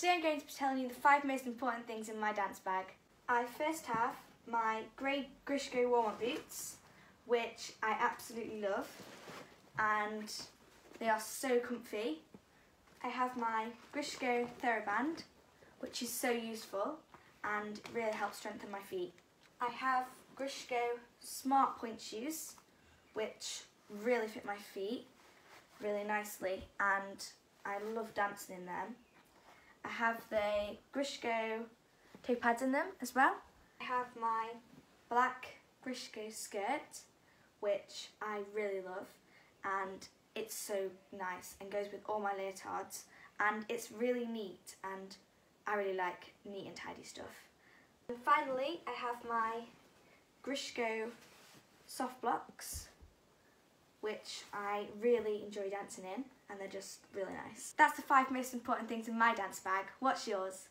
Today I'm going to be telling you the five most important things in my dance bag. I first have my grey Grishko warm-up boots, which I absolutely love, and they are so comfy. I have my Grishko TheraBand, which is so useful and really helps strengthen my feet. I have Grishko Smart Pointe shoes, which really fit my feet really nicely and I love dancing in them. I have the Grishko toe pads in them as well. I have my black Grishko skirt, which I really love, and it's so nice and goes with all my leotards, and it's really neat, and I really like neat and tidy stuff. And finally, I have my Grishko soft blocks, which I really enjoy dancing in and they're just really nice. That's the five most important things in my dance bag. What's yours?